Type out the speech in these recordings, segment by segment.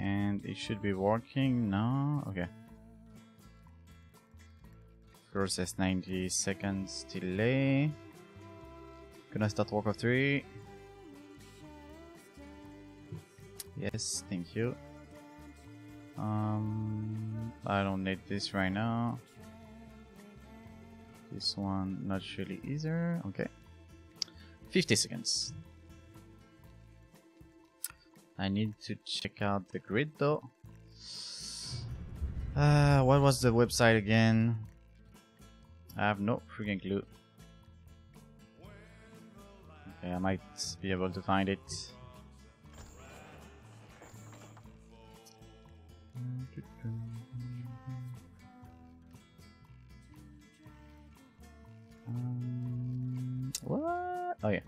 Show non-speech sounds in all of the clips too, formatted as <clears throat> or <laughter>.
And it should be working now. Okay. Process 90 seconds delay. Gonna start Warcraft 3. Yes, thank you. Um, I don't need this right now. This one not really either. Okay. 50 seconds. I need to check out the grid though. Uh, what was the website again? I have no freaking clue. Okay, I might be able to find it. Um, what? Oh yeah.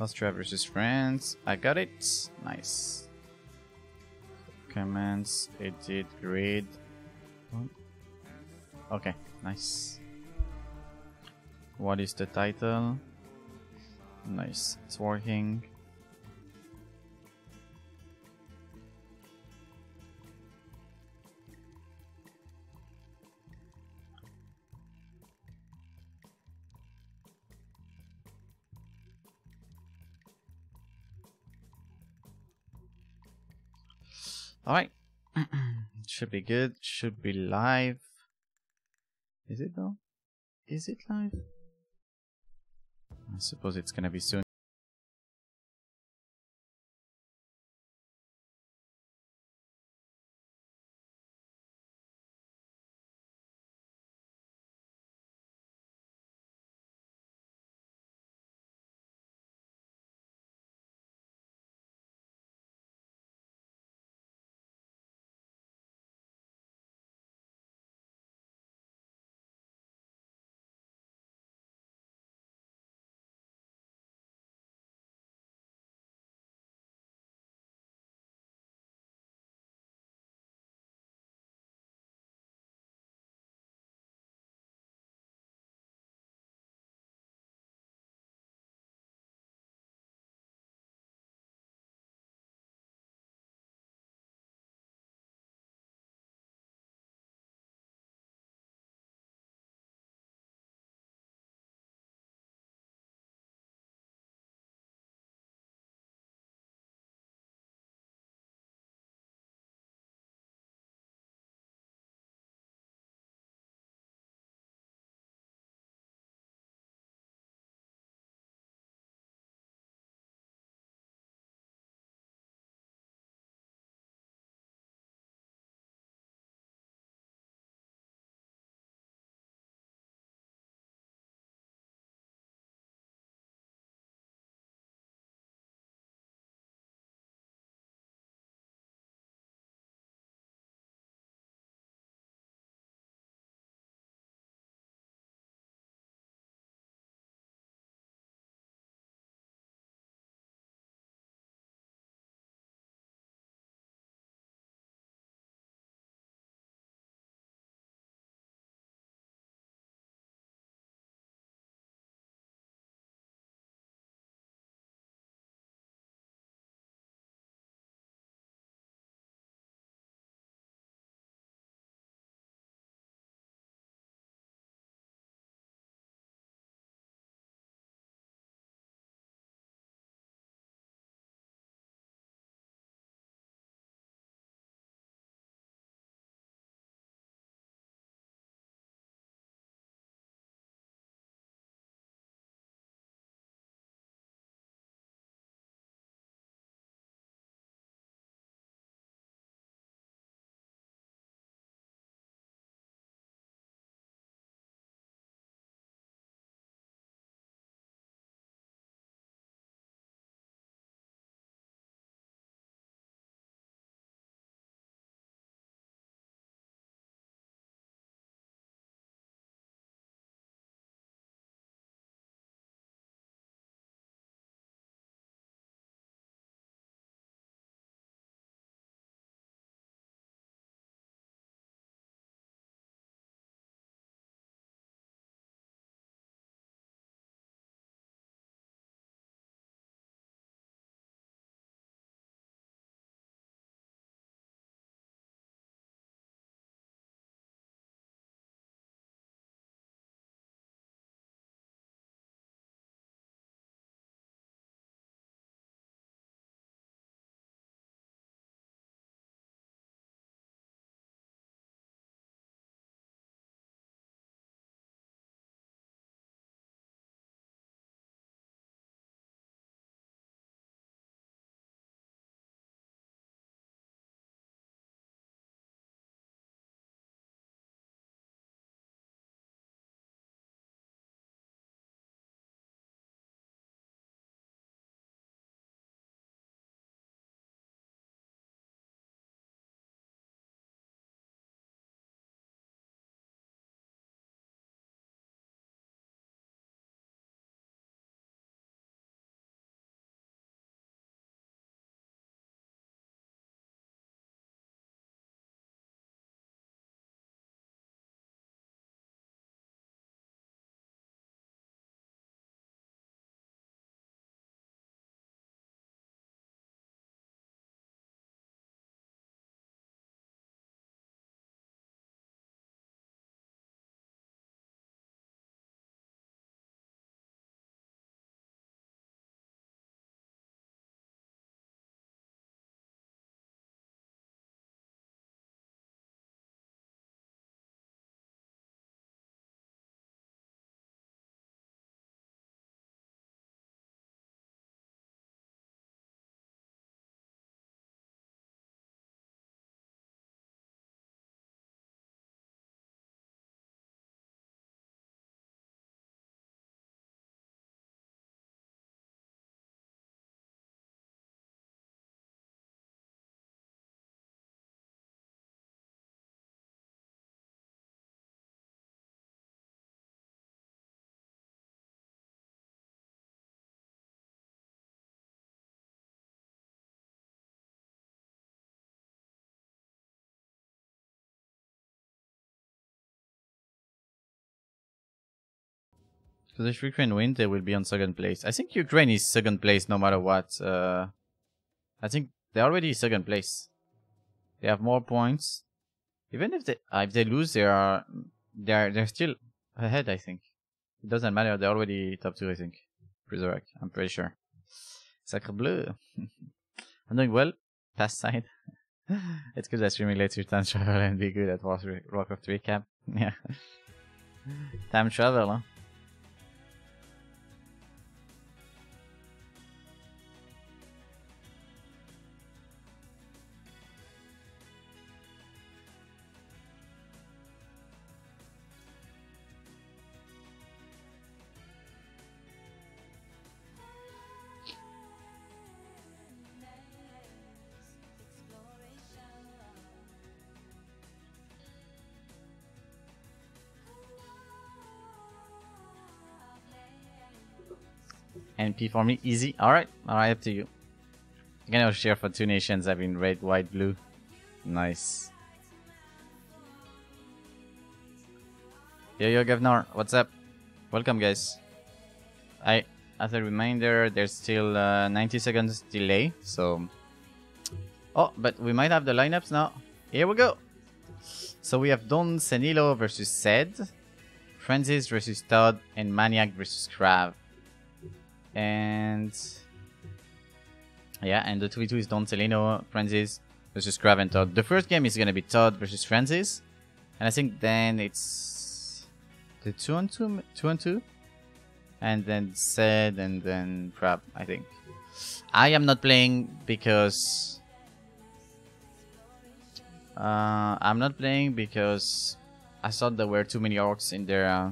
Austria versus France. I got it. Nice. Commands, edit, grid. Oh. Okay, nice. What is the title? Nice, it's working. Alright. Should be good. Should be live. Is it though? Is it live? I suppose it's gonna be soon. So if Ukraine win, they will be on second place. I think Ukraine is second place no matter what. Uh, I think they're already second place. They have more points. Even if they uh, if they lose, they are they're they're still ahead. I think it doesn't matter. They're already top two. I think. Resurrect. I'm pretty sure. Sacre bleu. <laughs> I'm doing well. Past side. <laughs> it's good that streaming you time travel and be good at Warcraft recap. <laughs> Yeah. time travel, huh? NP for me, easy. Alright, alright, up to you. I'm gonna share for two nations I having red, white, blue. Nice. Yo, yo, Governor, what's up? Welcome, guys. I, as a reminder, there's still uh, 90 seconds delay, so... Oh, but we might have the lineups now. Here we go. So we have Don Senilo versus Sed, Franzyzz versus ToD, and Maniac versus Krav. And yeah, and the 2v2 is Don Celino, Franzyzz versus Krav ToD. The first game is gonna be ToD versus Franzyzz. And I think then it's the 2 on 2 2 on 2 and then Sed and then Krav, I think. I am not playing because uh, I'm not playing because I thought there were too many orcs in their uh,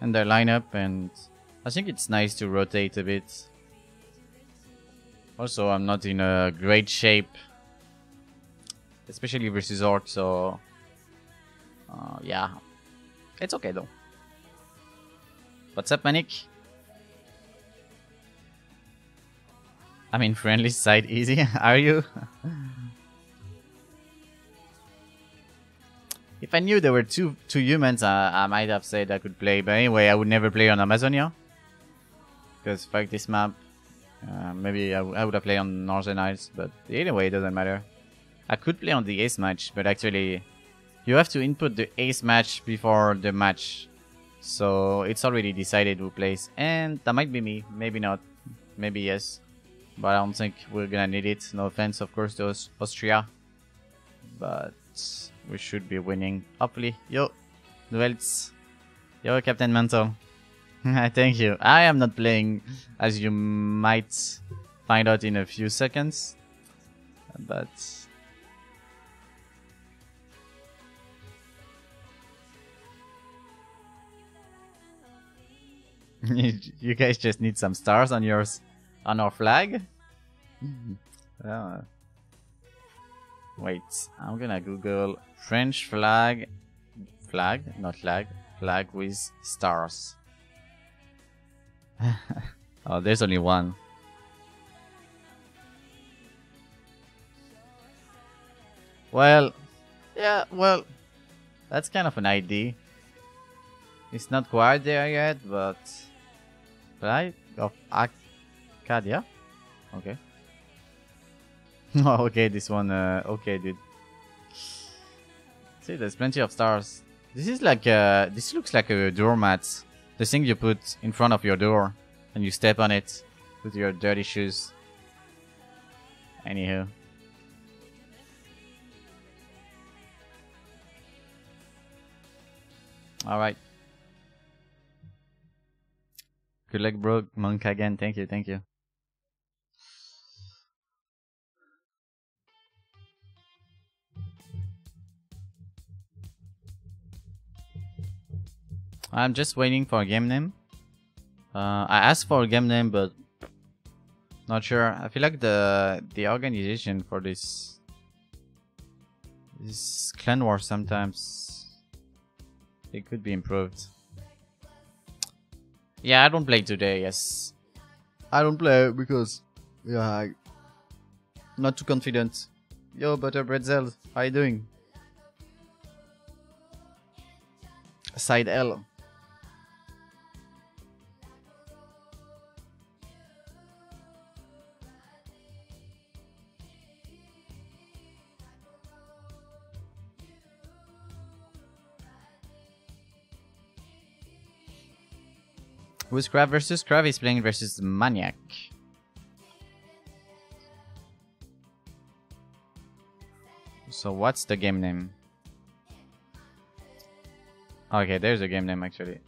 in their lineup and I think it's nice to rotate a bit. Also, I'm not in a great shape. Especially versus Orc, so... Uh, yeah. It's okay though. What's up, Manic? I mean, friendly <laughs> side easy, <laughs> are you? <laughs> if I knew there were two two humans, I might have said I could play. But anyway, I would never play on Amazonia. Because fuck this map. Uh, maybe I, would have played on Northern Isles, but anyway, it doesn't matter. I could play on the ace match, but actually, you have to input the ace match before the match. So it's already decided who plays. And that might be me, maybe not, maybe yes. But I don't think we're gonna need it. No offense, of course, to Austria. But we should be winning, hopefully. Yo, duels. Yo, Captain Mental. <laughs> Thank you. I am not playing, as you might find out in a few seconds. But... <laughs> you guys just need some stars on yours, on our flag? uh, <laughs> wait, I'm gonna Google French flag, flag, not flag, flag with stars. <laughs> oh, there's only one. Well, yeah, well, that's kind of an ID. It's not quite there yet, but right of Arcadia. Okay. <laughs> oh, okay, this one. Uh, okay, dude. See, there's plenty of stars. This is like uh, this looks like a doormat. The thing you put in front of your door and you step on it with your dirty shoes. Anywho. Alright. Good luck, bro. Monk again. Thank you, thank you. I'm just waiting for a game name. Uh, I asked for a game name, but not sure. I feel like the the organization for this this clan war sometimes it could be improved. Yeah, I don't play today. Yes, I don't play because yeah, I, not too confident. Yo, Butter Bretzel, how you doing? Side L. Who's Krav versus? Krav is playing versus Maniac. So what's the game name? Okay, there's a game name actually.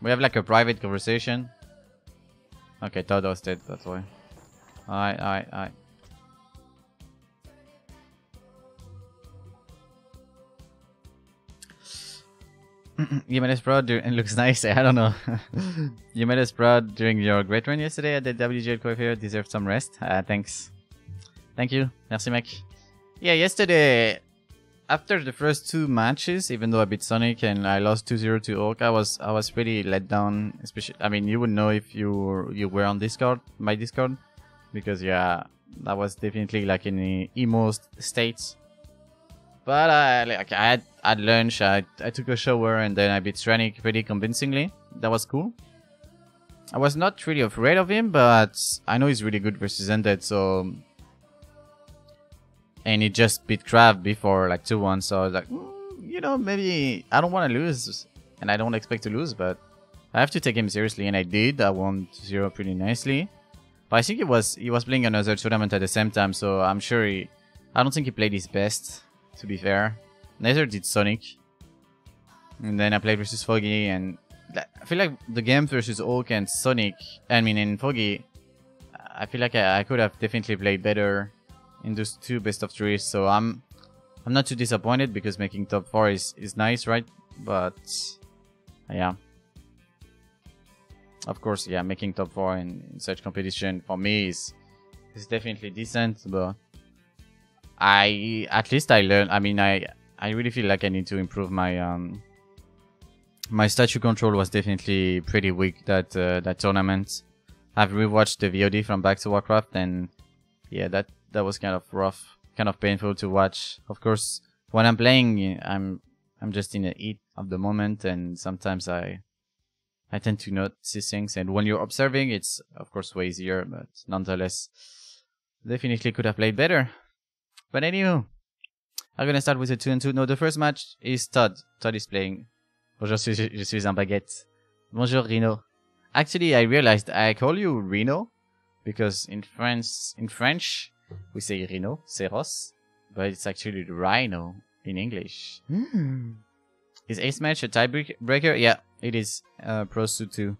We have like a private conversation. Okay, Todo's dead, that's why. Alright, alright, alright. You made us proud and looks nice. I don't know. <laughs> you made us proud during your great run yesterday at the WGL Coiffure. Deserve some rest. Uh, thanks. Thank you. Merci, mec. Yeah, yesterday, after the first two matches, even though I beat Sonic and I lost 2-0 to Orc, I was I was pretty let down. Especially, I mean, you would know if you were, you were on Discord, my Discord, because yeah, that was definitely like in the emo states. But uh, like I had at lunch, I I took a shower and then I beat Stranik pretty convincingly. That was cool. I was not really afraid of him, but I know he's really good versus Undead, so and he just beat Krav before like 2-1 so I was like mm, you know maybe I don't want to lose and I don't expect to lose but I have to take him seriously and I did I won 0 pretty nicely but I think he was he was playing another tournament at the same time so I'm sure he I don't think he played his best to be fair neither did Sonic and then I played versus Foggy and I feel like the game versus Oak and Sonic I mean in Foggy I feel like I, I could have definitely played better in those two best of threes. So I'm I'm not too disappointed because making top four is is nice, right? But yeah, of course, yeah, making top four in, in such competition for me is is definitely decent. But I at least I learned. I mean, I I really feel like I need to improve my um my statue control was definitely pretty weak that uh, that tournament. I've rewatched the VOD from Back to Warcraft and yeah, that that was kind of rough, kind of painful to watch. Of course, when I'm playing, I'm I'm just in the heat of the moment, and sometimes I I tend to notice things. And when you're observing, it's of course way easier, but nonetheless, definitely could have played better. But anywho, I'm gonna start with a two and two. No, the first match is ToD. ToD is playing. Bonjour, je suis, un baguette. Bonjour, Reno. Actually, I realized I call you Reno because in France, in French, we say rhino, ceros, but it's actually rhino in English. Mm. Is Ace Match a tiebreaker? Yeah, it is. Uh, Pro Suit 2.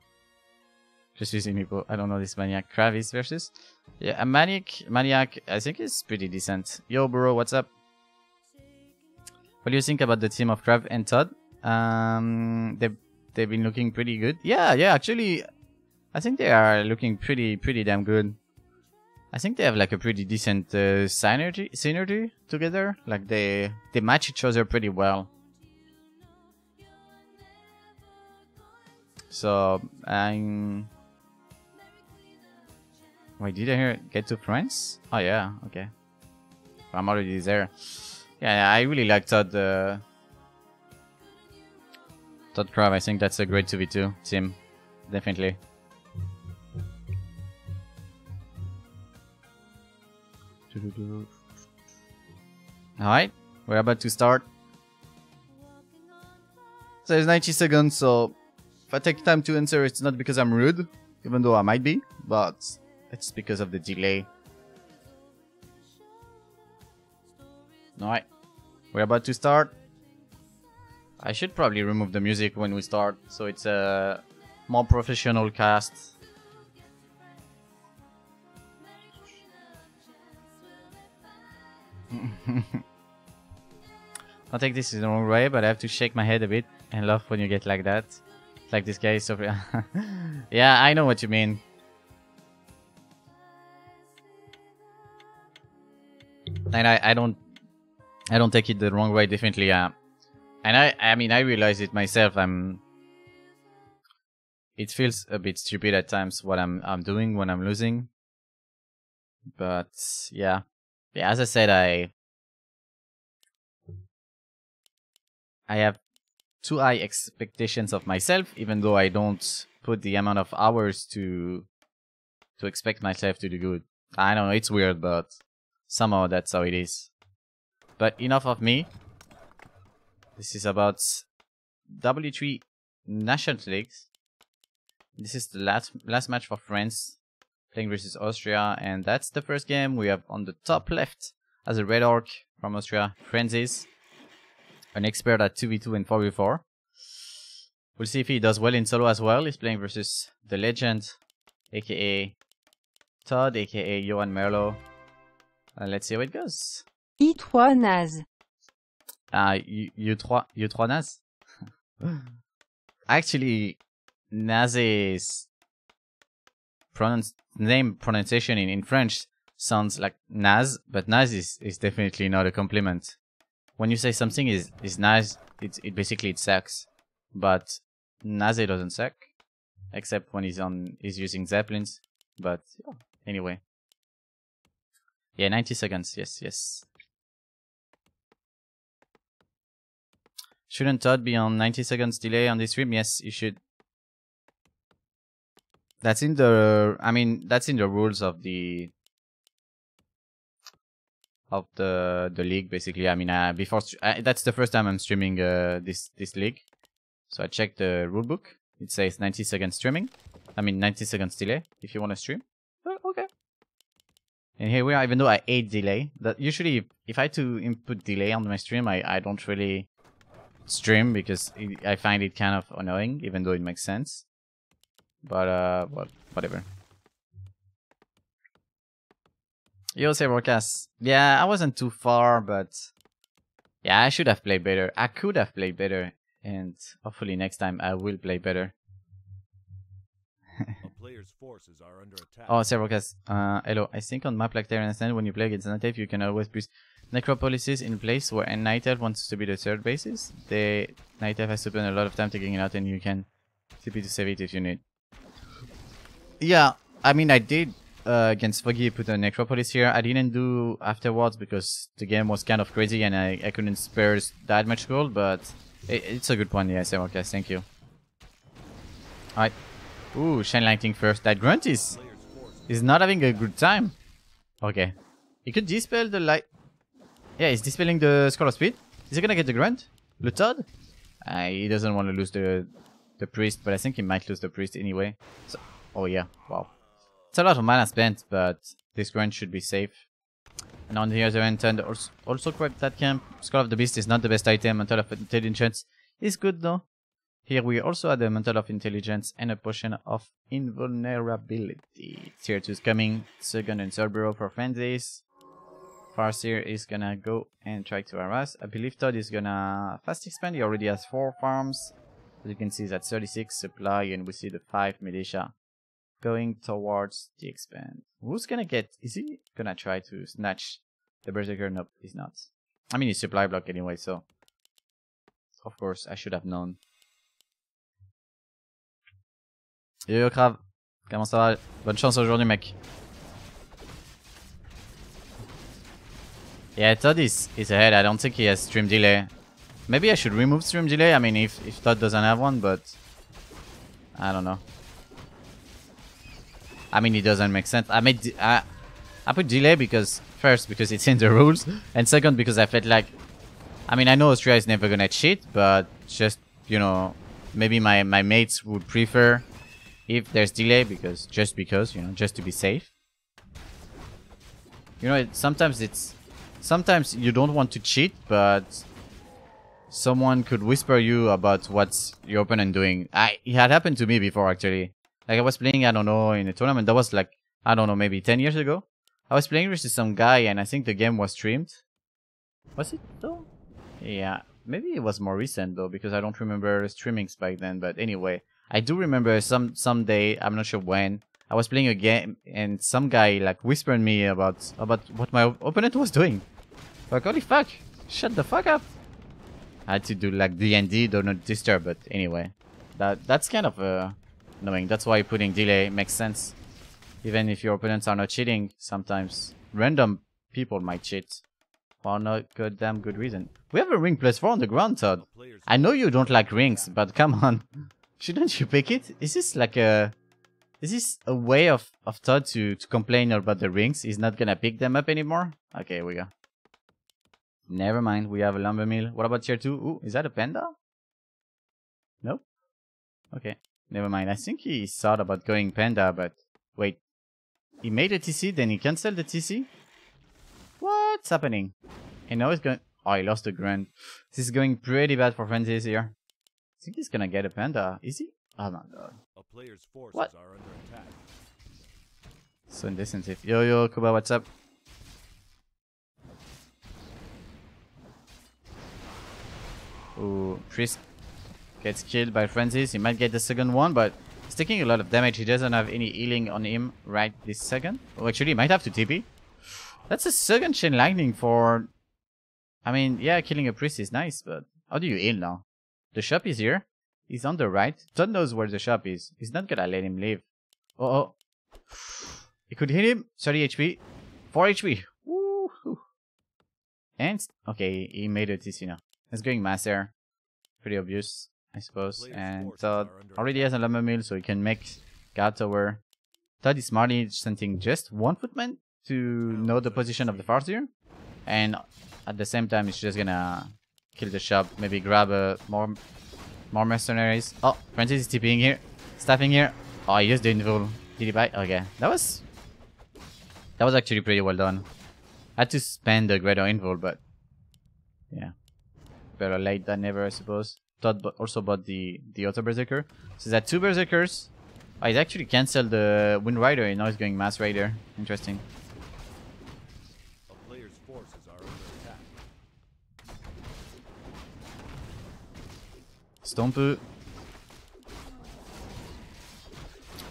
Just using people. I don't know this Maniac. Kravis versus? Yeah, a Maniac, Maniac, I think is pretty decent. Yo, bro, what's up? What do you think about the team of Krav and ToD? Um, they've, they've been looking pretty good. Yeah, yeah, actually, I think they are looking pretty, pretty damn good. I think they have like a pretty decent uh, synergy synergy together. Like they they match each other pretty well. So I'm. Wait, did I hear get to France? Oh yeah, okay. I'm already there. Yeah, I really like ToD. Uh, ToD Krav. I think that's a great 2v2 team, definitely. Alright, we're about to start. So there's 90 seconds, so if I take time to answer, it's not because I'm rude, even though I might be, but it's because of the delay. Alright, we're about to start. I should probably remove the music when we start, so it's a more professional cast. <laughs> I'll take this in the wrong way, but I have to shake my head a bit and laugh when you get like that. Like this guy so... <laughs> yeah, I know what you mean. And I, I don't... I don't take it the wrong way, definitely, yeah. And I, I mean, I realize it myself, I'm... It feels a bit stupid at times what I'm, I'm doing when I'm losing. But, yeah. Yeah, as I said, I I have too high expectations of myself, even though I don't put the amount of hours to to expect myself to do good. I know it's weird, but somehow that's how it is. But enough of me. This is about W3 Nations Leagues. This is the last last match for France playing versus Austria, and that's the first game. We have on the top left as a Red Orc from Austria, Franzyzz, an expert at 2v2 and 4v4. We'll see if he does well in solo as well. He's playing versus the legend, aka ToD, aka Yoan Merlo. Uh, let's see how it goes. I3 naze. Uh, U- U3, U3 Naz? Actually, Naz's pronounce, name pronunciation in, in French sounds like Naz, but Naz is, is definitely not a compliment. When you say something is, is nice, it's, it basically it sucks. But Naze doesn't suck, except when he's on he's using zeppelins. But yeah, anyway, yeah, 90 seconds. Yes, yes. Shouldn't ToD be on 90 seconds delay on this stream? Yes, you should. That's in the. I mean, that's in the rules of the of the the league. Basically, I mean, uh, before uh, that's the first time I'm streaming uh, this this league. So I checked the rulebook. It says 90 seconds streaming. I mean 90 seconds delay if you want to stream. Oh, okay. And here we are, even though I hate delay. That usually, if I had to input delay on my stream, I, I don't really stream because it, I find it kind of annoying, even though it makes sense. But, uh, well, whatever. Yo, Sabercast. Yeah, I wasn't too far, but... Yeah, I should have played better. I could have played better and hopefully next time I will play better. <laughs> oh, several guys. Uh, hello. I think on map like Terenas Stand, when you play against an Native, you can always put necropolises in place where Native wants to be the third basis. The Native has to spend a lot of time taking it out, and you can TP to save it if you need. Yeah, I mean, I did uh, against Foggy put a Necropolis here. I didn't do afterwards because the game was kind of crazy and I, I couldn't spare that much gold, but it, it's a good point, yeah, okay, thank you. Alright. Ooh, Chain Lightning first. That grunt is is not having a good time. Okay. He could dispel the light. Yeah, he's dispelling the Scroll of Speed. Is he gonna get the grunt? Le ToD? Uh, he doesn't want to lose the the priest, but I think he might lose the priest anyway. So, oh yeah, wow. It's a lot of mana spent, but this grunt should be safe. And on the other end, also, also correct that camp. Scroll of the Beast is not the best item. Mantle of Intelligence is good though. Here we also add a Mantle of Intelligence and a Potion of Invulnerability. Tier 2 is coming. Second and third burrow for Franzyzz. Farseer is gonna go and try to harass. I believe ToD is gonna fast expand. He already has 4 farms. As you can see, that's 36 supply and we see the 5 militia going towards the expand. Who's gonna get... Is he gonna try to snatch the Berserker? Nope, he's not. I mean, he's supply block anyway, so... Of course, I should have known. Yo yo Krav, comment ça va? Bonne chance aujourd'hui mec. Yeah, ToD is, is ahead. I don't think he has stream delay. Maybe I should remove stream delay. I mean, if, if ToD doesn't have one, but... I don't know. I mean, it doesn't make sense. I made I, I put delay because first because it's in the <laughs> rules, and second because I felt like, I mean, I know Austria is never gonna cheat, but just you know, maybe my my mates would prefer if there's delay because just because you know just to be safe. You know, it, sometimes it's sometimes you don't want to cheat, but someone could whisper you about what's your opponent doing. I it had happened to me before actually. Like I was playing, I don't know, in a tournament that was like, I don't know, maybe 10 years ago. I was playing with some guy and I think the game was streamed. Was it though? Yeah, maybe it was more recent though because I don't remember streamings back then. But anyway, I do remember some some day, I'm not sure when, I was playing a game and some guy like whispered me about about what my opponent was doing. Like holy fuck, shut the fuck up. I had to do like DND, do not disturb. But anyway, that that's kind of uh, a knowing. That's why putting delay makes sense. Even if your opponents are not cheating, sometimes random people might cheat. For no goddamn good reason. We have a ring plus 4 on the ground, ToD. I know you don't like rings, but come on. <laughs> Shouldn't you pick it? Is this like a... Is this a way of, of ToD to, to complain about the rings? He's not gonna pick them up anymore? Okay, we go. Never mind, we have a lumber mill. What about tier 2? Ooh, is that a panda? Nope. Okay, never mind. I think he thought about going Panda, but wait. He made a TC, then he canceled the TC? What's happening? And now he's going... Oh, he lost the Grand. This is going pretty bad for Franzyzz here. I think he's gonna get a Panda. Is he? Oh my god. A player's forces what? are under attack. So indecisive. Yo yo, Kuba, what's up? Ooh, Priest gets killed by Franzyzz. He might get the second one, but he's taking a lot of damage. He doesn't have any healing on him right this second. Oh, actually, he might have to TP. That's a second chain lightning for... I mean, yeah, killing a priest is nice, but how do you heal now? The shop is here. He's on the right. ToD knows where the shop is. He's not gonna let him leave. Uh oh. He could hit him. 30 HP. 4 HP. Woo! And, okay, he made it TC now. He's going Master. Pretty obvious, I suppose. And ToD already has a Lumber Mill, so he can make guard tower. ToD is smartly sending just one footman to know the position of the Farseer. And at the same time, he's just gonna kill the shop. Maybe grab a more more mercenaries. Oh, Franzyzz is TPing here. Staffing here. Oh, he used the invul. Did he buy? Okay. That was... That was actually pretty well done. I had to spend the Greater Invul, but... Yeah. Better late than never, I suppose. ToD also bought the, the Auto Berserker. So that two Berserkers. Oh, he's actually cancelled the Wind Rider and now he's going Mass Raider. Interesting. Stompu.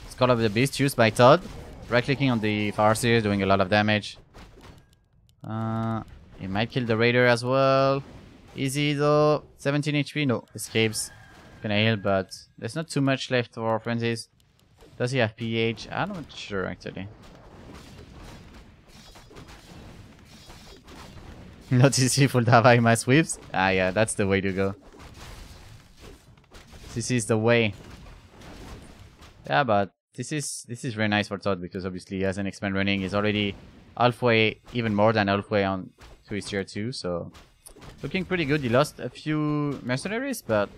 Scroll of the Beast used by ToD. Right clicking on the Farseer, doing a lot of damage. Uh, he might kill the Raider as well. Easy though. 17 HP. No, escapes. Gonna heal, but there's not too much left for Franzyzz. Does he have PH? I'm not sure actually. <laughs> Not easy full Davai my sweeps? Ah yeah, that's the way to go. This is the way. Yeah, but this is this is very nice for ToD because obviously has an expand running. He's already halfway, even more than halfway on to his tier 2, so looking pretty good. He lost a few mercenaries, but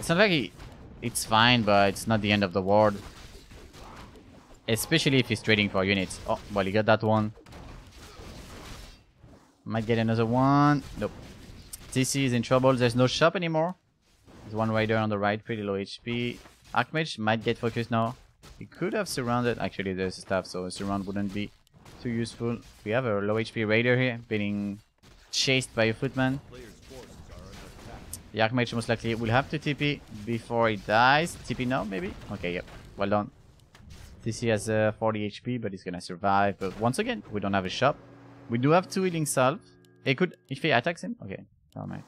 it's not like he, it's fine, but it's not the end of the world. Especially if he's trading for units. Oh, well, he got that one. Might get another one. Nope. TC is in trouble. There's no shop anymore. There's one rider on the right, pretty low HP. Archmage might get focused now. He could have surrounded. Actually, there's stuff, so a surround wouldn't be too useful. We have a low HP raider here, being chased by a footman. The Archmage most likely will have to TP before he dies. TP now, maybe? Okay, yep. Well done. TC has uh, 40 HP, but he's gonna survive. But once again, we don't have a shop. We do have two healing salve. He could, if he attacks him, okay. My.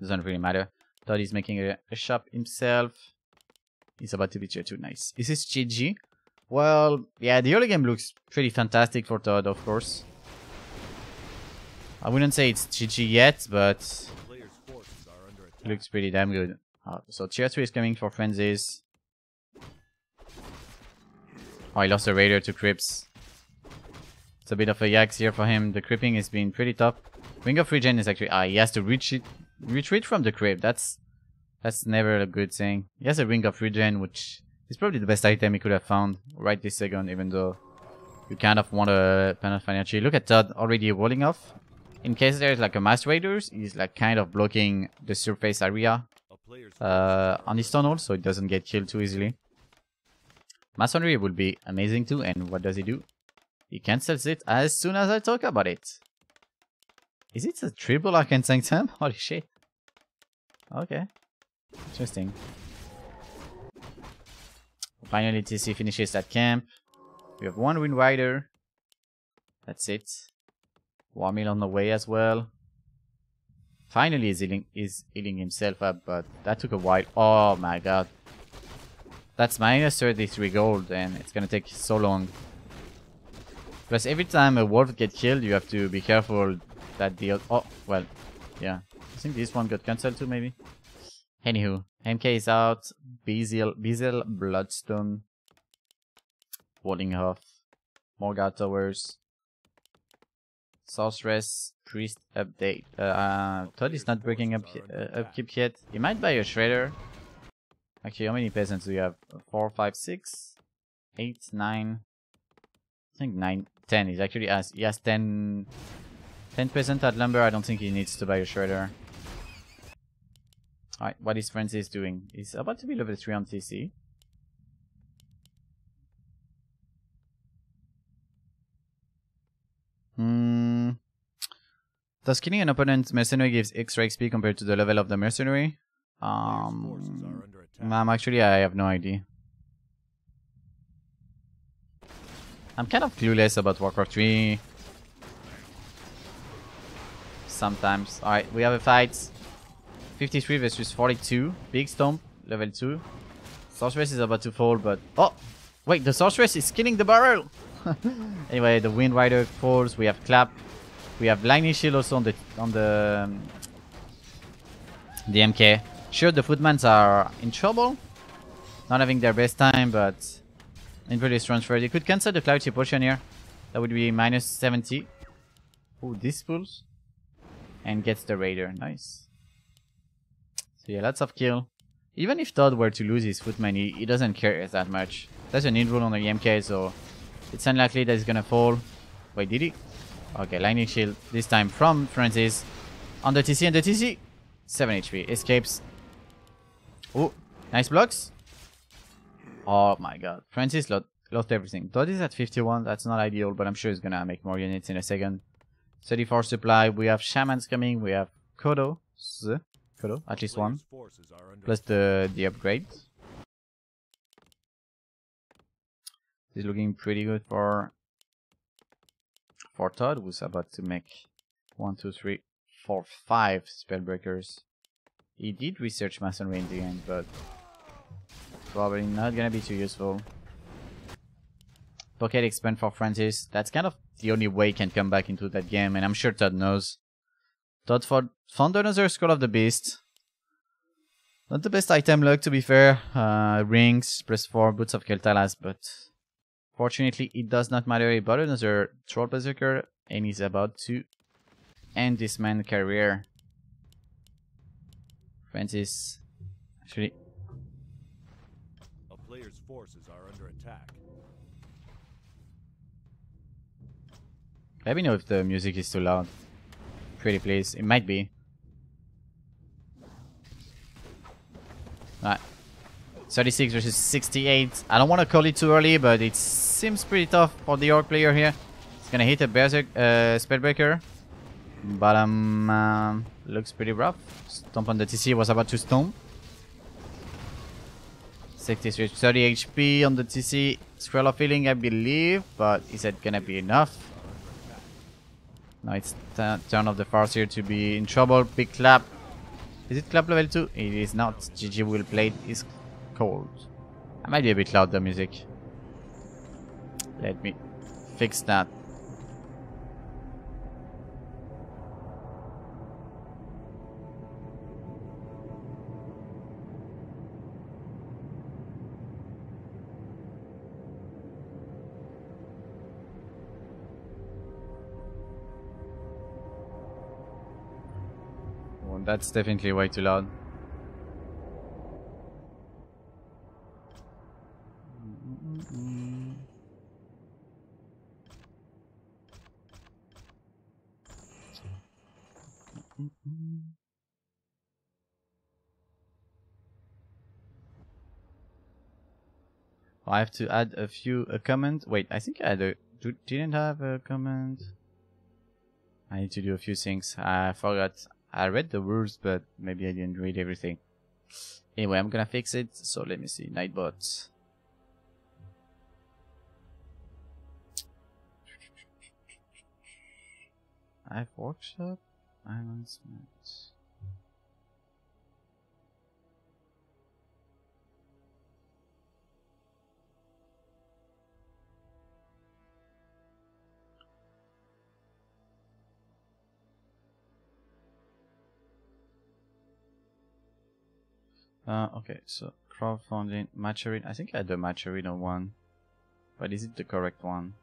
Doesn't really matter. ToD is making a, a shop himself. He's about to be tier 2. Nice. Is this GG? Well, yeah, the early game looks pretty fantastic for ToD, of course. I wouldn't say it's GG yet, but looks pretty damn good. Uh, so tier 3 is coming for Franzyzz. Oh, he lost a Raider to Crips. It's a bit of a yaks here for him. The creeping has been pretty tough. Ring of Regen is actually... Ah, he has to reach it retreat from the crypt. That's that's never a good thing. He has a ring of regen, which is probably the best item he could have found right this second, even though you kind of want a Pen of Financial. Look at ToD already rolling off. In case there's like a Mass Raiders, he's like kind of blocking the surface area uh, on his tunnel, so it doesn't get killed too easily. Masonry would be amazing too, and what does he do? He cancels it as soon as I talk about it. Is it a triple Arcane Sanctum? <laughs> Holy shit. Okay. Interesting. Finally, TC finishes that camp. We have one Wind Rider. That's it. Warmill on the way as well. Finally, he's healing, he's healing himself up, but that took a while. Oh my god. That's minus 33 gold, and it's gonna take so long. Plus, every time a wolf gets killed, you have to be careful that deal. Oh, well, yeah. I think this one got cancelled too, maybe. Anywho, MK is out. Beziel, Beziel Bloodstone. Warding off. More guard towers. Sorceress Priest update. Uh, uh, ToD is not breaking up uh, upkeep yet. He might buy a Shredder. Actually, how many peasants do we have? Four, five, six, eight, nine. I think nine, ten. He's actually has he has ten, ten peasant at lumber. I don't think he needs to buy a Shredder. Alright, what is Franzyzz doing? He's about to be level 3 on TC. Hmm. Does killing an opponent's mercenary gives extra XP compared to the level of the mercenary? Um, I'm actually, I have no idea. I'm kind of clueless about Warcraft 3. Sometimes. Alright, we have a fight. 53 versus 42. Big Stomp, level 2. Sorceress is about to fall, but... Oh! Wait, the Sorceress is killing the barrel! <laughs> anyway, the Wind Rider falls. We have Clap. We have Lightning Shield also on the on the um, the MK. Sure, the Footmans are in trouble. Not having their best time, but In Inverted Transfer. They could cancel the Clarity Potion here. That would be minus 70. Oh, this pulls. And gets the Raider. Nice. So yeah, lots of kill. Even if ToD were to lose his Footman, he, he doesn't care that much. There's an in on the MK, so it's unlikely that he's gonna fall. Wait, did he? Okay, lightning shield. This time from Franzyzz. On the TC and the TC. 7 HP. Escapes. Oh, nice blocks. Oh my god. Franzyzz lost, lost everything. ToD is at 51. That's not ideal, but I'm sure he's gonna make more units in a second. 34 supply. We have shamans coming. We have Kodo. Kodo, at least one. Plus the, the upgrade. This is looking pretty good for for ToD, who's about to make one, two, three, four, five spellbreakers. He did research masonry in the end, but probably not gonna be too useful. Pocket expand for Franzyzz. That's kind of the only way he can come back into that game, and I'm sure ToD knows. ToD for found another Scroll of the Beast. Not the best item luck, to be fair. Uh, rings, plus 4, Boots of Quel'Thalas, but Fortunately, it does not matter. He bought another Troll Berserker and he's about to end this man's career. Franzyzz, actually. A player's forces are Let me know if the music is too loud. Pretty please. It might be. Alright. 36 versus 68. I don't want to call it too early, but it seems pretty tough for the Orc player here. He's gonna hit a Berserk uh, Spellbreaker. Bottom uh, looks pretty rough. Stomp on the TC was about to stomp. 63, 30 HP on the TC. Scroll of Healing, I believe, but is that gonna be enough? Now it's turn of the Farseer to be in trouble. Big clap. Is it clap level 2? It is not. GG will play is cold. I might be a bit loud, the music. Let me fix that. That's definitely way too loud. I have to add a few a comment. Wait, I think I had a, didn't have a comment. I need to do a few things. I forgot. I read the rules, but maybe I didn't read everything. Anyway, I'm gonna fix it. So let me see. Nightbot. I have workshop announcements. Uh, okay, so crowdfunding, match arena. I think I had the arena one. But is it the correct one?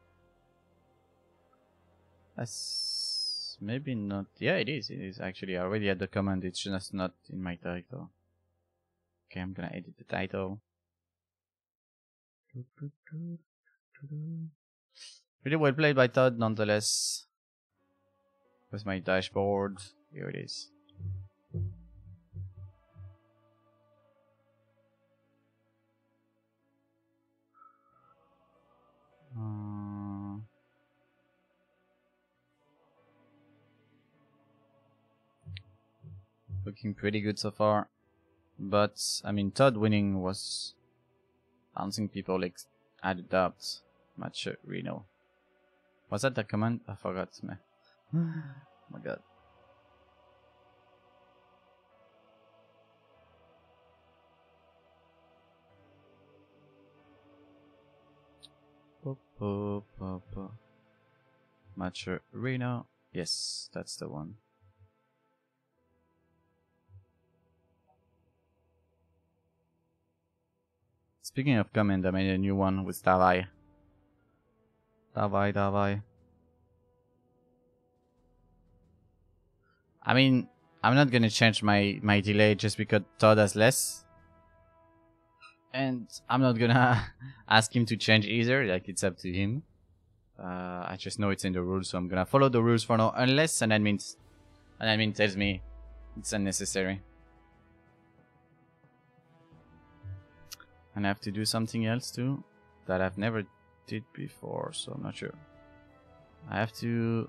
Let's maybe not. Yeah, it is. It is actually. I already had the command. It's just not in my title. Okay, I'm gonna edit the title. Really well played by ToD, nonetheless. With my dashboard. Here it is. Looking pretty good so far. But, I mean, ToD winning was... I don't think people like added much uh, Reno. Was that the command? I forgot, oh <sighs> my god. Match Reno. Yes, that's the one. Speaking of command, I made a new one with Davai. Davai, Davai. I mean, I'm not gonna change my, my delay just because ToD has less. And I'm not gonna <laughs> ask him to change either, like it's up to him. Uh, I just know it's in the rules, so I'm gonna follow the rules for now, unless an admin, an admin tells me it's unnecessary. And I have to do something else too, that I've never did before, so I'm not sure. I have to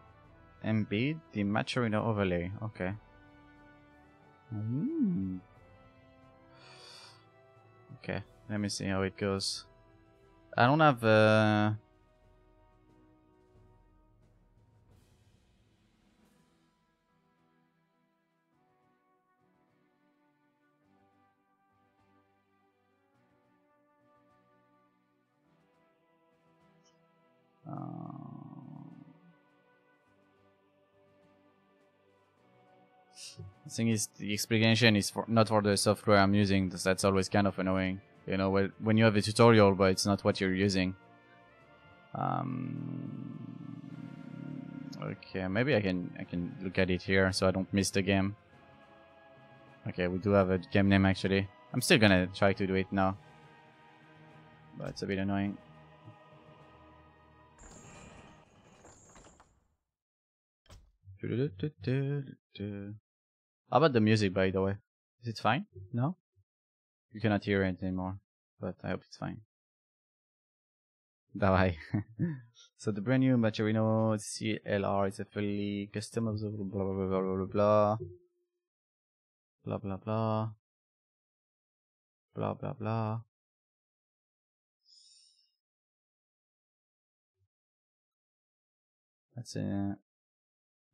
embed the match overlay. Okay. Mm. Okay, let me see how it goes. I don't have uh The thing is, the explanation is for not for the software I'm using. That's always kind of annoying. You know, when you have a tutorial, but it's not what you're using. Um, okay, maybe I can I can look at it here so I don't miss the game. Okay, we do have a game name actually. I'm still gonna try to do it now, but it's a bit annoying. How about the music, by the way? Is it fine? No? You cannot hear it anymore, but I hope it's fine. Bye. <laughs> so the brand new Matcherino CLR is a fully customizable blah blah blah blah blah blah blah blah blah blah blah blah That's a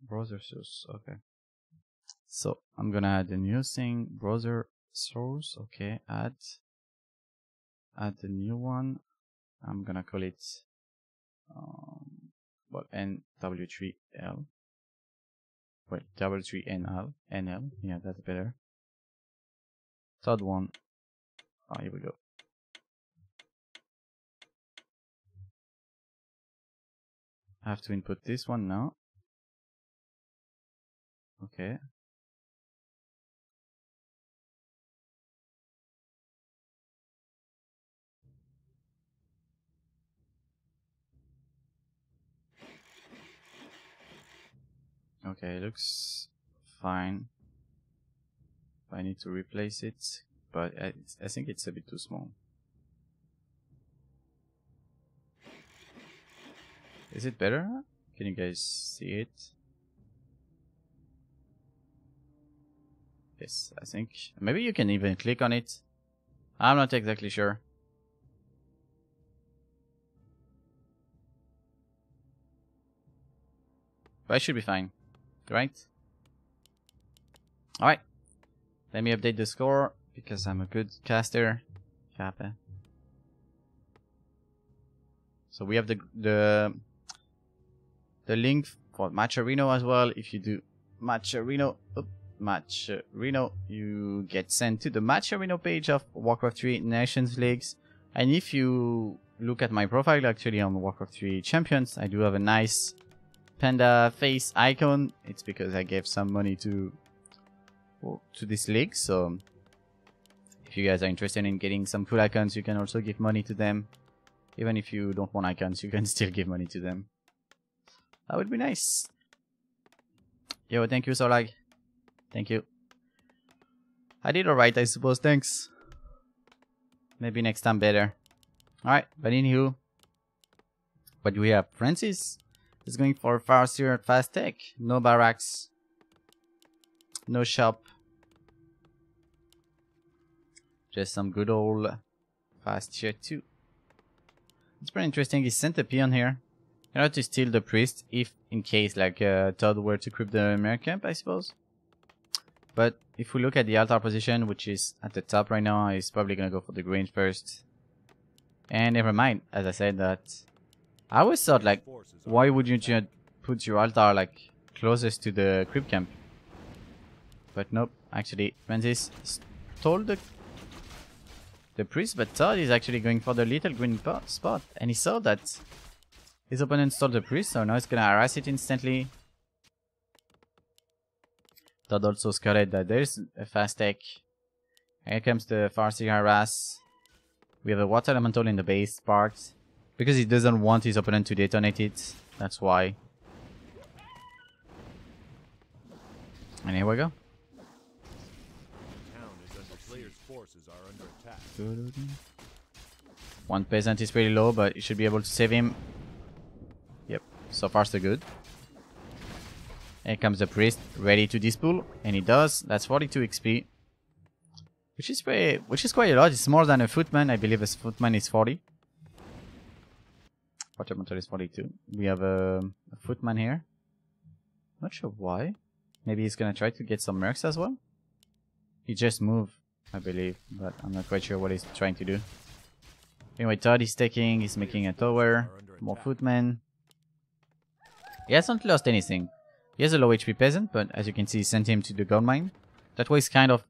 browser source. Okay. So I'm gonna add a new thing, browser source. Okay, add add the new one. I'm gonna call it um, well NW3L. Well, W3NL. NL. Yeah, that's better. Third one. Oh, here we go. I have to input this one now. Okay. Okay, it looks fine. I need to replace it, but I, I think it's a bit too small. Is it better? Can you guys see it? Yes, I think. Maybe you can even click on it. I'm not exactly sure. But I should be fine right? Alright. Let me update the score because I'm a good caster. Kappa. Eh? So we have the the the link for Matcherino as well. If you do Matcherino, Match Matcherino, you get sent to the Matcherino page of Warcraft 3 Nations Leagues. And if you look at my profile actually on Warcraft 3 Champions, I do have a nice panda face icon. It's because I gave some money to to this league. So if you guys are interested in getting some cool icons, you can also give money to them. Even if you don't want icons, you can <laughs> still give money to them. That would be nice. Yo, thank you, Solag. Thank you. I did alright, I suppose. Thanks. Maybe next time better. Alright, but anywho. Do we have? Franzyzz is going for Farseer Fast Tech. No barracks. No shop. Just some good old fast tier 2. It's pretty interesting. He sent a peon here. In to steal the priest, if in case like uh, ToD were to creep the Mercamp, I suppose. But if we look at the altar position, which is at the top right now, he's probably gonna go for the green first. And never mind, as I said that. I always thought like, why would you just put your altar like closest to the creep camp? But nope, actually, Franzyzz stole the the priest, but ToD is actually going for the little green spot, and he saw that his opponent stole the priest, so now he's gonna harass it instantly. ToD also scouted that there's a fast tech. Here comes the Farseer harass. We have a water elemental in the base part. Because he doesn't want his opponent to detonate it. That's why. And here we go. One peasant is pretty low, but you should be able to save him. Yep, so far so good. Here comes the priest, ready to dispel, and he does. That's 42 XP, which is pretty, which is quite a lot. It's more than a footman. I believe a footman is 40. Water meter is 42. We have a, a footman here. Not sure why. Maybe he's gonna try to get some mercs as well. He just moved, I believe, but I'm not quite sure what he's trying to do. Anyway, ToD is taking, he's making a tower, more footmen. He hasn't lost anything. He has a low HP peasant, but as you can see, he sent him to the gold mine. That way, it's kind of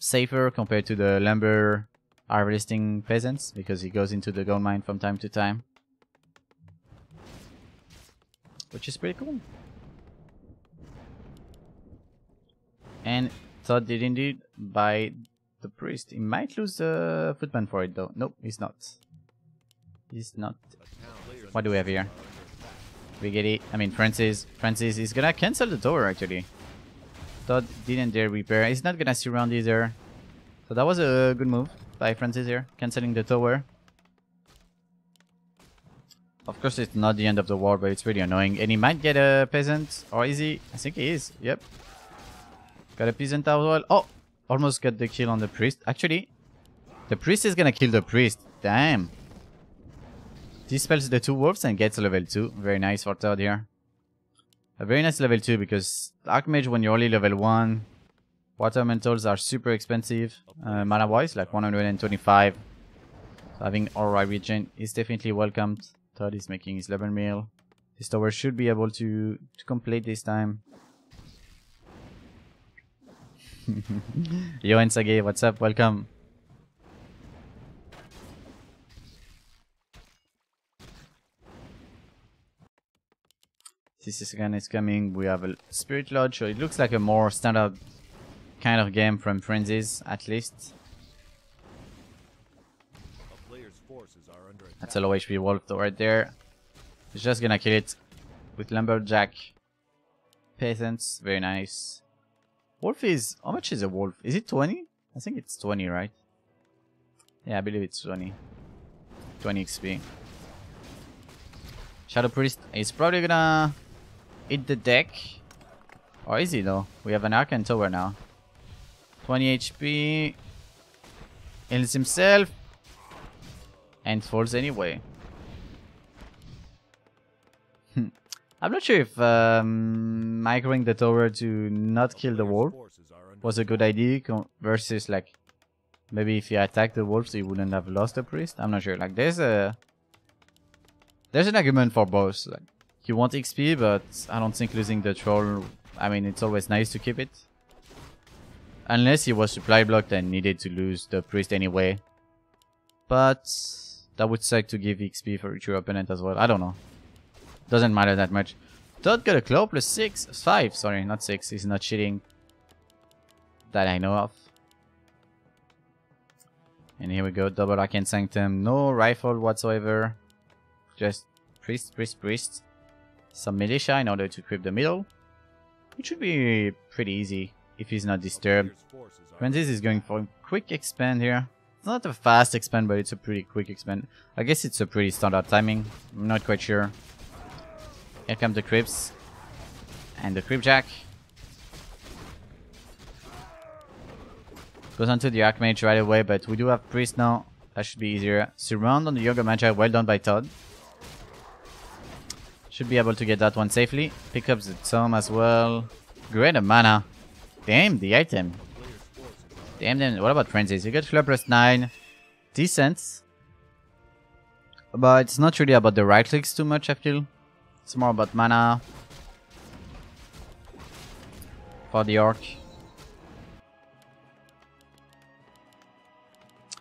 safer compared to the lumber harvesting peasants, because he goes into the gold mine from time to time. Which is pretty cool. And ToD did indeed buy the priest. He might lose the footman for it though. Nope, he's not. He's not. What do we have here? We get it. I mean, Franzyzz. Franzyzz is gonna cancel the tower actually. ToD didn't dare repair. He's not gonna surround either. So that was a good move by Franzyzz here, canceling the tower. Of course, it's not the end of the war, but it's really annoying. And he might get a peasant. Or is he? I think he is. Yep. Got a peasant as well. Oh! Almost got the kill on the priest. Actually, the priest is gonna kill the priest. Damn. Dispels the two wolves and gets level 2. Very nice for ToD here. A very nice level 2 because Archmage when you're only level 1, water elementals are super expensive uh, mana wise, like 125. So having Aura Regen is definitely welcomed. ToD is making his Lumber Mill. This tower should be able to, to complete this time. <laughs> Yo and Sage, what's up? Welcome. This is again is coming. We have a Spirit Lodge, so it looks like a more standard kind of game from Franzyzz, at least. That's a low HP wolf though right there. He's just gonna kill it with Lumberjack. Peasants, very nice. Wolf is... How much is a wolf? Is it 20? I think it's 20, right? Yeah, I believe it's 20. 20 XP. Shadow Priest is probably gonna hit the deck. Or is he though? We have an Arcane Tower now. 20 HP. Heals himself. And falls anyway. I'm not sure if um, the tower to not kill the wolf was a good idea versus like maybe if you attack the wolf so you wouldn't have lost the priest. I'm not sure. Like there's a there's an argument for both. Like you want XP, but I don't think losing the troll. I mean, it's always nice to keep it. Unless he was supply blocked and needed to lose the priest anyway. But that would suck to give XP for your opponent as well. I don't know. Doesn't matter that much. ToD got a claw plus 6, 5, sorry, not 6, he's not cheating. That I know of. And here we go, double Arcane Sanctum, no rifle whatsoever. Just priest, priest, priest. Some militia in order to creep the middle. It should be pretty easy if he's not disturbed. Franzyzz is going for a quick expand here. It's not a fast expand, but it's a pretty quick expand. I guess it's a pretty standard timing. I'm not quite sure. Here come the creeps. And the creep jack. Goes onto the Archmage right away, but we do have priest now. That should be easier. Surround on the Ogre Magi, well done by ToD. Should be able to get that one safely. Pick up the tome as well. Great mana. Damn, the item. Damn them. What about Franzyzz? You get Fleur plus 9. Decent. But it's not really about the right clicks too much, I feel. It's more about mana. For the orc.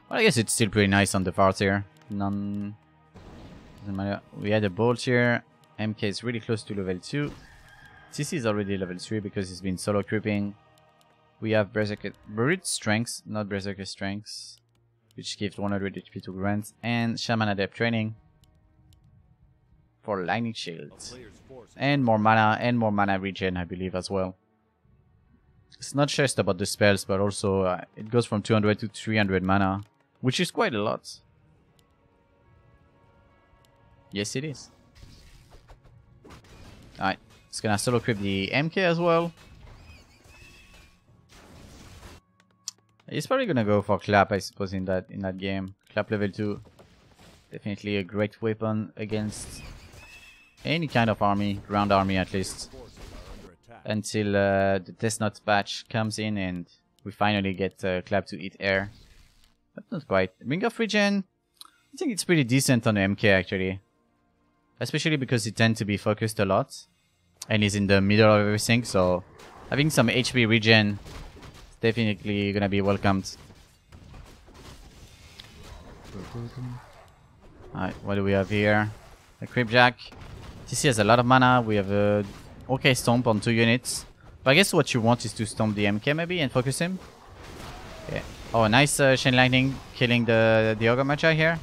Well, I guess it's still pretty nice on the farts here. None. Doesn't matter. We had a bolt here. MK is really close to level 2. CC is already level 3 because he's been solo creeping. We have Berserker Brute Strengths, not Berserker Strengths, which gives 100 HP to Grunts, and Shaman Adept Training for Lightning a Shields. And more mana, and more mana regen, I believe, as well. It's not just about the spells, but also uh, it goes from 200 to 300 mana, which is quite a lot. Yes, it is. Alright, it's gonna solo creep the MK as well. He's probably gonna go for clap, I suppose, in that in that game. Clap level two, definitely a great weapon against any kind of army, ground army at least, until uh, the test nut patch comes in and we finally get uh, clap to eat air. But not quite. Ring of Regen, I think it's pretty decent on MK actually, especially because he tends to be focused a lot, and he's in the middle of everything. So having some HP regen definitely gonna be welcomed. Alright, what do we have here? A Creepjack. TC has a lot of mana. We have a okay stomp on two units. But I guess what you want is to stomp the MK maybe and focus him. Oh, nice uh, Chain Lightning killing the the Ogre Magi here.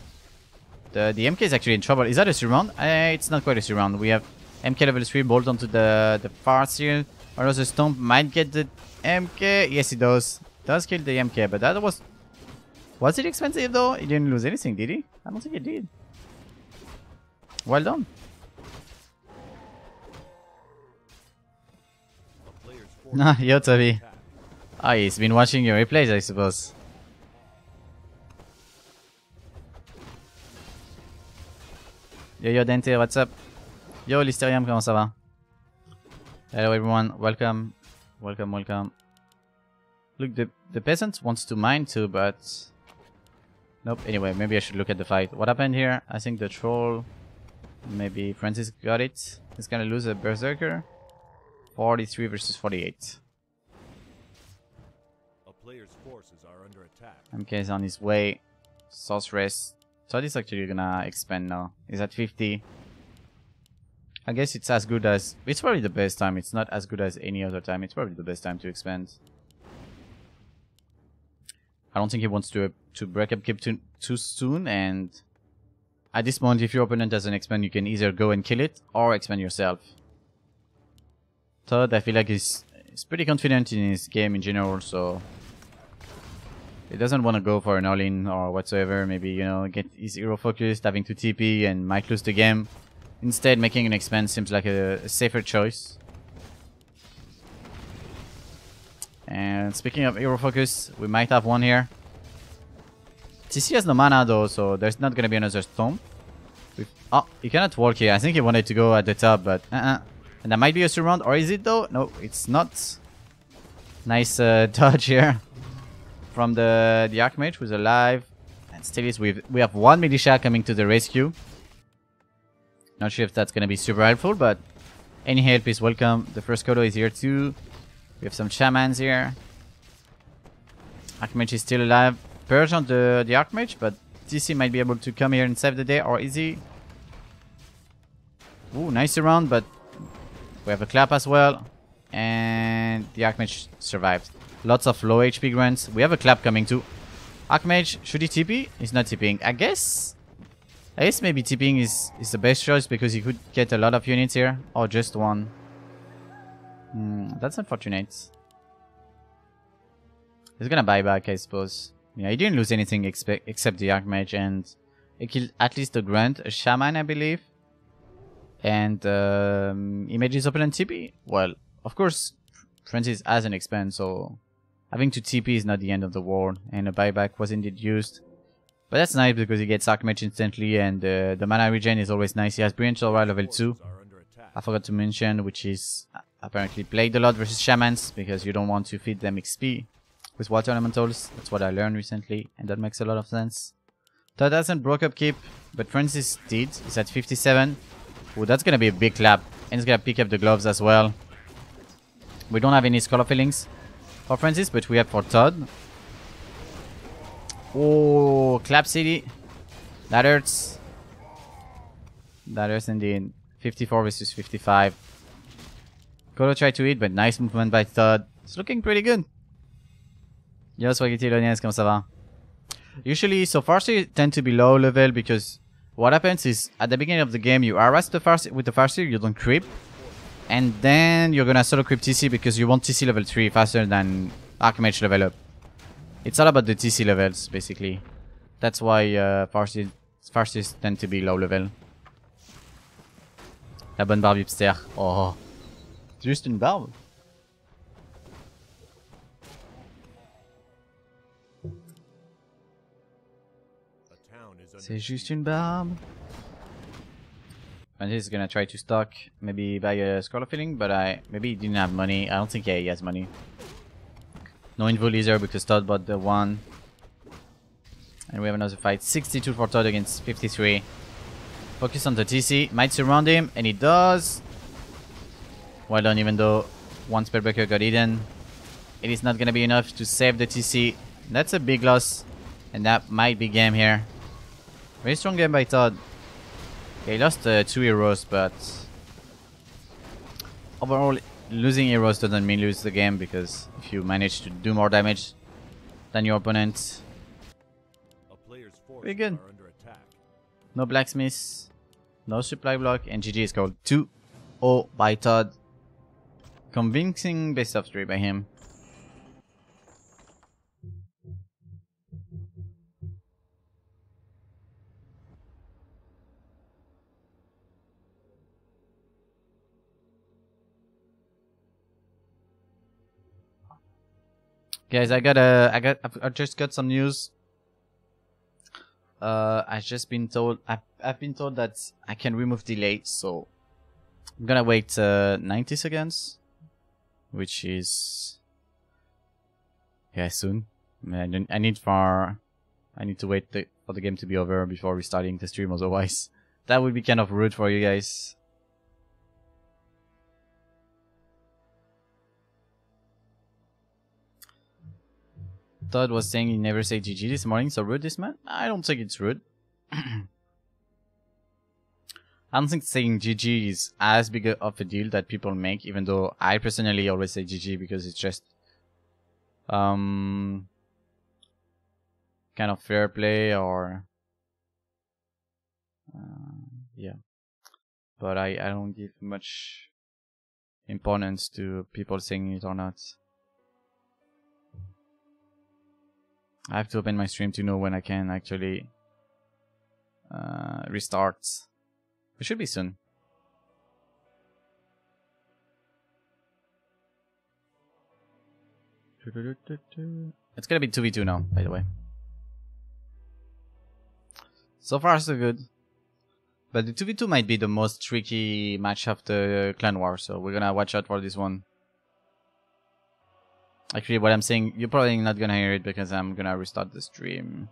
The the MK is actually in trouble. Is that a surround? Uh, it's not quite a surround. We have MK level 3 bolt onto the the Farseer. Or else the stomp might get the MK. Yes, it does. Does kill the MK, but that was was it expensive though? He didn't lose anything, did he? I don't think he did. Well done. Nah, <laughs> yo, are under Toby. attack. Ah, he's been watching your replays, I suppose. Yo, yo, Dente, what's up? Yo, Listerium, comment ça va? Hello, everyone. Welcome. Welcome, welcome. Look, the, the peasant wants to mine too, but... Nope, anyway, maybe I should look at the fight. What happened here? I think the troll... Maybe Franzyzz got it. He's gonna lose a Berserker. 43 versus 48. A player's forces are under attack. MK is on his way. Sorceress. ToD is actually gonna expand now. He's at 50. I guess it's as good as... It's probably the best time. It's not as good as any other time. It's probably the best time to expand. I don't think he wants to to break up keep too, too soon and... At this moment, if your opponent doesn't expand, you can either go and kill it or expand yourself. ToD, I feel like he's, he's pretty confident in his game in general, so... He doesn't want to go for an all-in or whatsoever. Maybe, you know, get his hero focused, having to TP and might lose the game. Instead, making an expand seems like a, a safer choice. And speaking of hero focus, we might have one here. TC has no mana though, so there's not gonna be another storm. We've, oh, he cannot walk here. I think he wanted to go at the top, but uh-uh. And that might be a surround, or is it though? No, it's not. Nice uh, <laughs> dodge here from the the Archmage who's alive. And still is we we have one militia coming to the rescue. Not sure if that's gonna be super helpful, but any help is welcome. The first Kodo is here too. We have some shamans here. Archmage is still alive. Purge on the the Archmage, but TC might be able to come here and save the day, or is he? Ooh, nice round, but We have a clap as well. And the Archmage survived. Lots of low HP grunts. We have a clap coming too. Archmage, should he TP? He's not TPing. I guess... I guess maybe TPing is, is the best choice because you could get a lot of units here. Or just one. Hmm, that's unfortunate. He's gonna buy back, I suppose. Yeah, he didn't lose anything except the Archmage and he killed at least a Grunt, a Shaman, I believe. And um, Image's opponent TP. Well, of course, Franzyzz has an expand, so having to TP is not the end of the world. And a buyback was indeed used. But that's nice because he gets Archmage instantly and uh, the mana regen is always nice. He has Brilliant Aura level 2. Are under attack. I forgot to mention, which is apparently played a lot versus Shamans because you don't want to feed them XP with Water Elementals. That's what I learned recently and that makes a lot of sense. ToD hasn't broke up keep, but Franzyzz did. He's at 57. Ooh, that's gonna be a big clap. And he's gonna pick up the gloves as well. We don't have any Scroll of Healing for Franzyzz, but we have for ToD. Oh, Clap City. That hurts. That hurts indeed. 54 versus 55. Kodo tried to eat, but nice movement by ToD. It's looking pretty good. Yo, Spaghetti Loniens, comment ça va? Usually, so Farseer tend to be low level because what happens is at the beginning of the game you harass the Farseer with the Farseer, you don't creep. And then you're gonna solo creep TC because you want TC level 3 faster than Archmage level up. It's all about the TC levels, basically. That's why uh, Farseers tend to be low level. La bonne barbe hipster. Oh. Juste une barbe. C'est juste une barbe. And he's gonna try to stock, maybe buy a Scroll of Healing, but I maybe he didn't have money. I don't think yeah, he has money. No Invul either because ToD bought the one. And we have another fight. 62 for ToD against 53. Focus on the TC. Might surround him, and he does. Well done, even though one Spellbreaker got eaten. It is not gonna be enough to save the TC. That's a big loss. And that might be game here. Very strong game by ToD. He lost uh, two heroes, but overall, losing heroes doesn't mean lose the game because if you manage to do more damage than your opponent, a player's forces Pretty good. are under attack. no blacksmiths, no supply block, and GG is called 2-0 by ToD. Convincing best of 3 by him. Guys, I got a, I got, I've- I just got some news. Uh, I've just been told, I've, I've been told that I can remove delay, so I'm gonna wait uh, 90 seconds, which is yeah soon. I I need for, I need to wait the, for the game to be over before restarting the stream. Otherwise, <laughs> that would be kind of rude for you guys. ToD was saying he never say GG this morning, so rude this man? I don't think it's rude. <clears throat> I don't think saying GG is as big of a deal that people make, even though I personally always say GG because it's just um kind of fair play or uh, yeah. But I I don't give much importance to people saying it or not. I have to open my stream to know when I can actually uh, restart. It should be soon. It's gonna be 2v2 now, by the way. So far, so good. But the 2v2 might be the most tricky match of the Clan War, so we're gonna watch out for this one. Actually, what I'm saying, you're probably not gonna hear it because I'm gonna restart the stream.